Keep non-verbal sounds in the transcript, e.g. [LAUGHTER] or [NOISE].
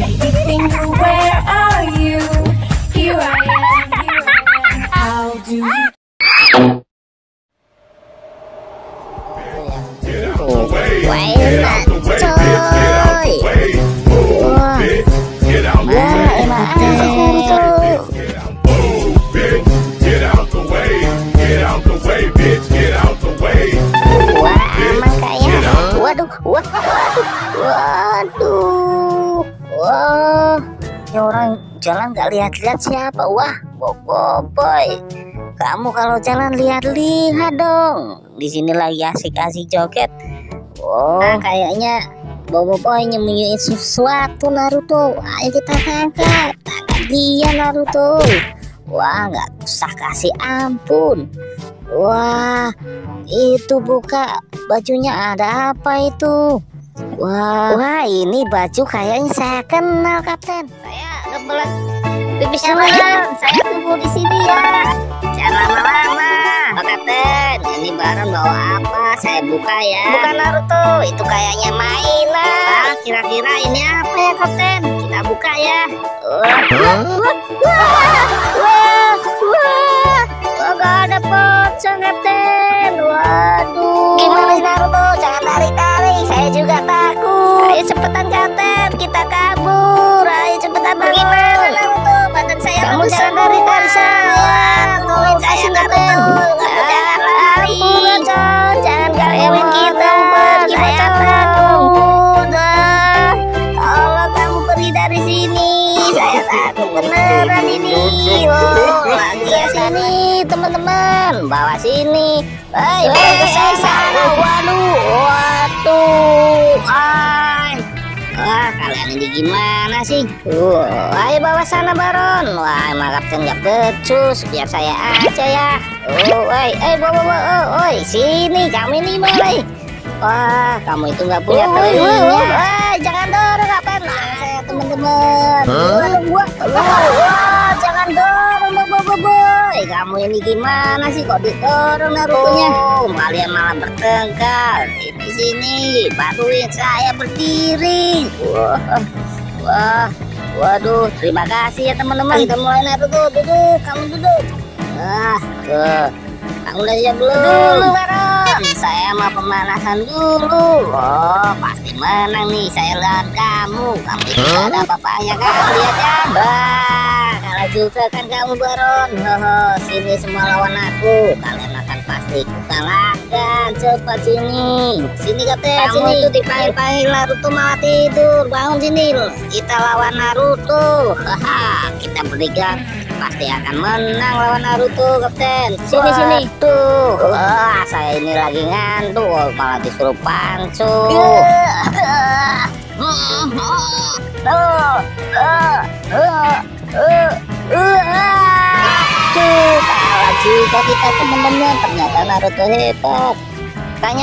Baby finger, where are you? Here I am, here I am. How do you? Quay mặt trời Wah, ini orang jalan gak lihat-lihat siapa? Wah, Bobo Boy. Kamu kalau jalan lihat-lihat dong. Di sini lagi asik-asik joget. Oh, kayaknya Bobo Boy nyembunyiin sesuatu Naruto. Ayo kita tangkap. Tangkap dia Naruto. Wah, nggak usah kasih ampun. Wah, itu buka bajunya. Ada apa itu? Wah, wah ini baju kayaknya saya kenal kapten. Saya kebelet pipis dulu ya. Saya tunggu di sini ya. Jangan lama-lama. Pak kapten, ini baron bawa apa? Saya buka ya. Bukan Naruto, itu kayaknya mainan. Ah, kira-kira ini apa ya kapten? Kita buka ya. Wah, wah, wah, wah, wah, wah. Wah, gak ada pocong kapten. Waduh. Cepetan kapten, kita kabur. Ayo cepetan bangun. Gimana Naruto? Badan saya Kamu jangan tarik-tarik saya. Tolong saya kapten. Jangan lari. Jangan, jangan gangguin kita. Saya takut. Tolong kamu pergi dari sini. Saya takut beneran ini. Oh, lagi sini teman-teman. Bawa sini. Hei, bawa ke saya gimana sih? Uh, ayo bawa sana Baron. Wah, emang kapten nggak becus. Biar saya aja ya. Oh, woi, eh, bawa, bawa, oh, oi, sini, kamu ini, woi. Wah, kamu itu nggak punya telinga. Wah, jangan dorong kapten. Nah, saya teman-teman. Gua. Wah, wah, jangan dorong, boy, boy, boy. Kamu ini gimana sih kok didorong Naruto-nya? Oh, kalian malah bertengkar. Di sini, bantuin saya berdiri. Wah, wah, waduh, terima kasih ya teman-teman. Kita mulai Naruto, duduk, kamu duduk. Ah, tuh. Kamu udah siap belum? Dulu, Baron. Saya mau pemanasan dulu. Oh, pasti menang nih. Saya lawan kamu. Kamu itu nggak ada apa-apanya kan? Lihat ya, bah. Kalah juga kan kamu, Baron. Oh, sini semua lawan aku. Kalian kalahkan. Cepat sini. Sini, Kapten. Kamu sini. itu dipanggil-panggil Naruto malah tidur. Bangun sini. Kita lawan Naruto. Haha, kita bertiga pasti akan menang lawan Naruto, Kapten. Sini sini. Tuh, wah saya ini lagi ngantuk, malah disuruh pancu. [LAUGHS] juga kita teman-teman. Ternyata Naruto hebat. Kayaknya